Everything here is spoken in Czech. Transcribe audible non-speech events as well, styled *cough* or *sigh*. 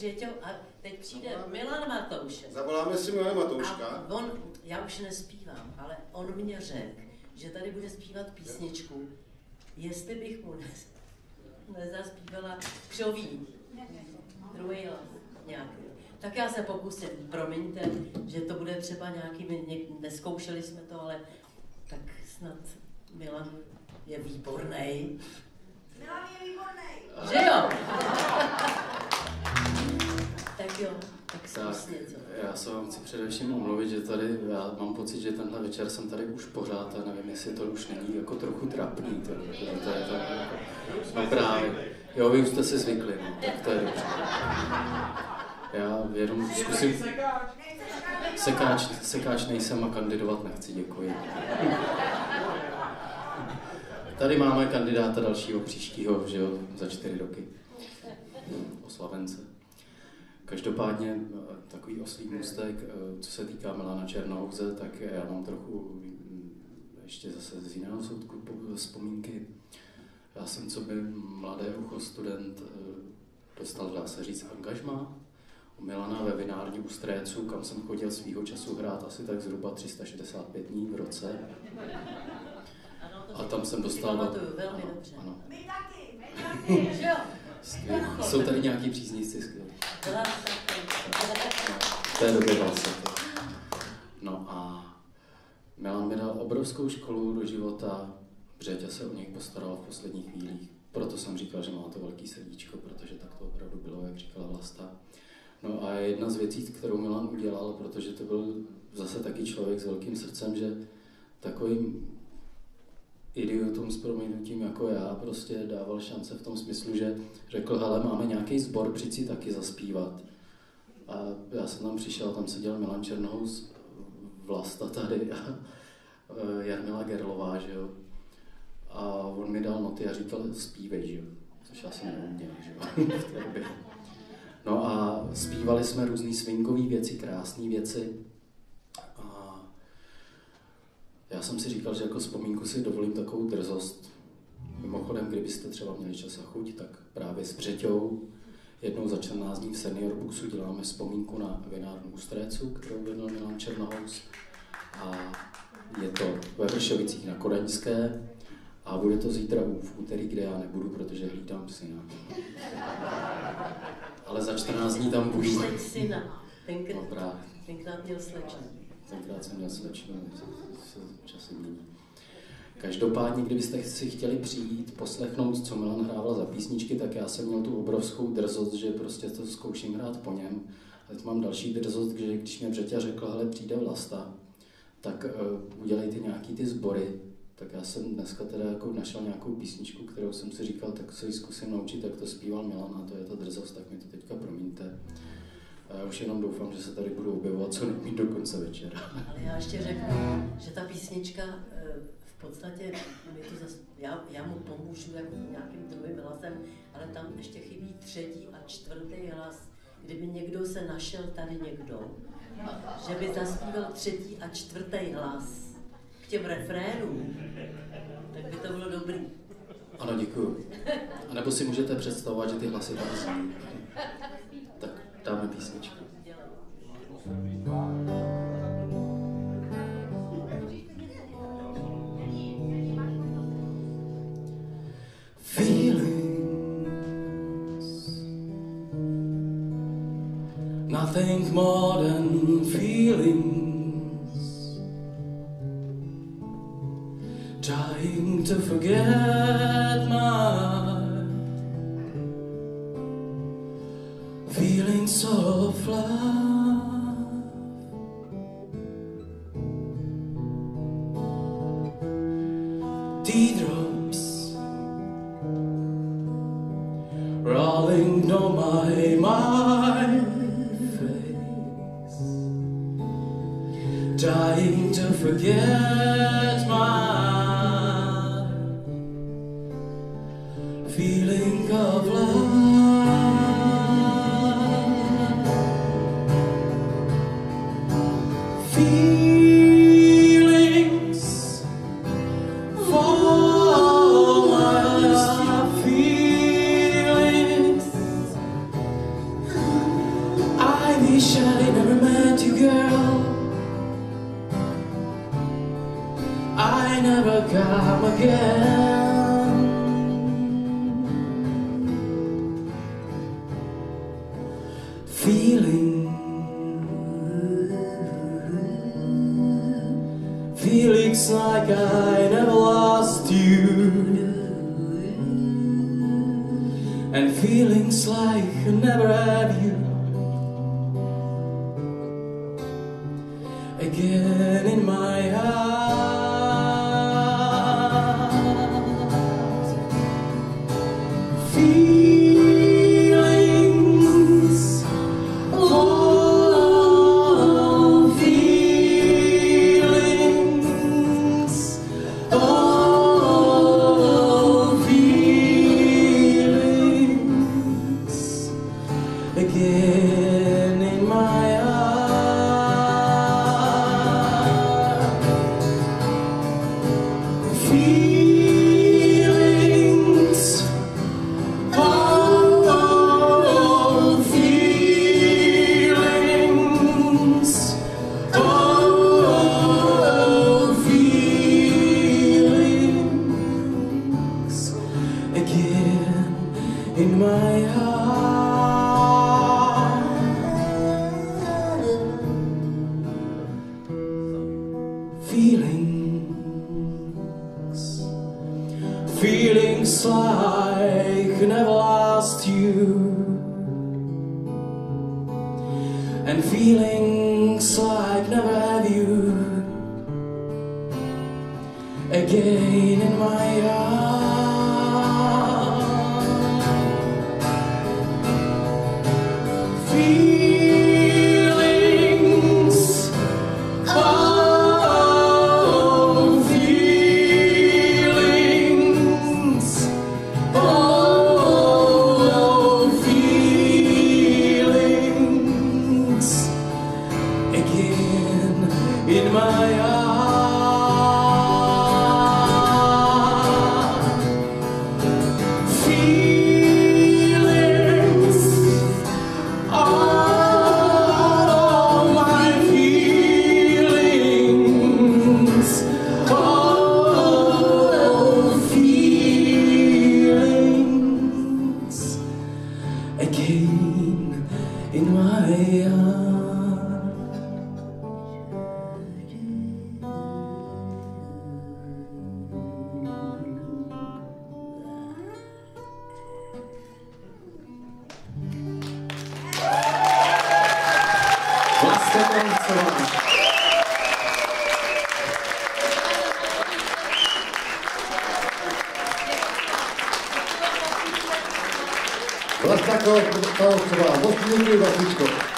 Řeťou a teď přijde Milan Matoušek. Zavoláme si Milana Matouška. A on, já už nespívám, ale on mě řekl, že tady bude zpívat písničku, jestli bych mu nez, nezaspívala křoví, druhý nějaký. Tak já se pokusím, promiňte, že to bude třeba nějaký, my neskoušeli jsme to, ale tak snad Milan je výborný. Milan je výborný. Že jo? Jo, tak zkus něco. Já se vám chci především omluvit, že tady, já mám pocit, že tenhle večer jsem tady už pořád a nevím, jestli to už není jako trochu trapný, to, to, to je tak jako, no právě. Jo, vy už jste si zvykli, no, tak to je dobře. Já jenom zkusím... Sekáč, sekáč nejsem a kandidovat nechci, děkuji. Tady máme kandidáta dalšího příštího, že jo, za čtyři roky. Oslavence. Každopádně takový oslý můstek, co se týká Milana Černohouze, tak já mám trochu mm, ještě zase z jiného soudku vzpomínky. Já jsem, co by mladé ucho student, dostal, dá se říct, angažma u Milana ve vinární u Strécu, kam jsem chodil svýho času hrát asi tak zhruba 365 dní v roce. A tam jsem dostal... Pamatuju, velmi dobře. Ano. My taky, my taky. Jo. Jsou tady nějaký příznivci skvělí. V té době vlastně. No a Milan mi dal obrovskou školu do života, Břeťa se o něj postaral v posledních chvílích. Proto jsem říkal, že má to velký srdíčko, protože tak to opravdu bylo, jak říkala Vlasta. No a jedna z věcí, kterou Milan udělal, protože to byl zase taky člověk s velkým srdcem, že takovým idiotům s proměnutím jako já prostě dával šance v tom smyslu, že řekl, hele, máme nějaký sbor, přijď si taky zaspívat. A já jsem tam přišel, tam seděl Milan Černohous, Vlasta tady a Jarmila Gerlová, že jo. A on mi dal noty a říkal, zpívej, že jo. Což já jsem neuměl, že jo, *laughs* v té době. No a zpívali jsme různé swingové věci, krásné věci. A já jsem si říkal, že jako vzpomínku si dovolím takovou drzost. Mimochodem, kdybyste třeba měli čas a chuť, tak právě s Břeťou jednou za 14 dní v Senior Booksu děláme vzpomínku na vinárnu Ustrécu, kterou vedl Milan Černohous. A je to ve Vršovicích na Kodaňské. A bude to zítra v úterý, kde já nebudu, protože hlídám syna. Ale za 14 dní tam budu. syna. Tenkrát, no, tenkrát měl slečnu. Tenkrát jsem měl slečnu, se časy mění. Každopádně, kdybyste si chtěli přijít, poslechnout, co Milan hrával za písničky, tak já jsem měl tu obrovskou drzost, že prostě to zkouším hrát po něm. A teď mám další drzost, že když mě Břeťa řekl, hele, přijde Vlasta, tak uh, udělejte nějaký ty sbory, tak já jsem dneska teda jako našel nějakou písničku, kterou jsem si říkal, tak se ji zkusím naučit, jak to zpíval Milan a to je ta drzost, tak mi. A já už jenom doufám, že se tady budu objevovat co nejmít do konce večera. Ale já ještě řeknu, že ta písnička eh, v podstatě, mi to zas, já, já mu pomůžu jako nějakým druhým hlasem, ale tam ještě chybí třetí a čtvrtý hlas. Kdyby někdo se našel tady někdo, že by zaspíval třetí a čtvrtý hlas, k těm refrénům, tak by to bylo dobrý. Ano, děkuju. A nebo si můžete představovat, že ty hlasy tam zní. Dáme písničku. Feelings. Nothing more than feelings. Trying to forget of love. Teardrops rolling down my my face, trying to forget my feeling of love. I never come again. Feeling, feelings like I never lost you, and feelings like I never had you. Feelings, feelings like never lost you, and feelings like never have you. Again in my heart. In my heart. Vlasta Kalovcová, Vostňuky Vasičko. Něco snad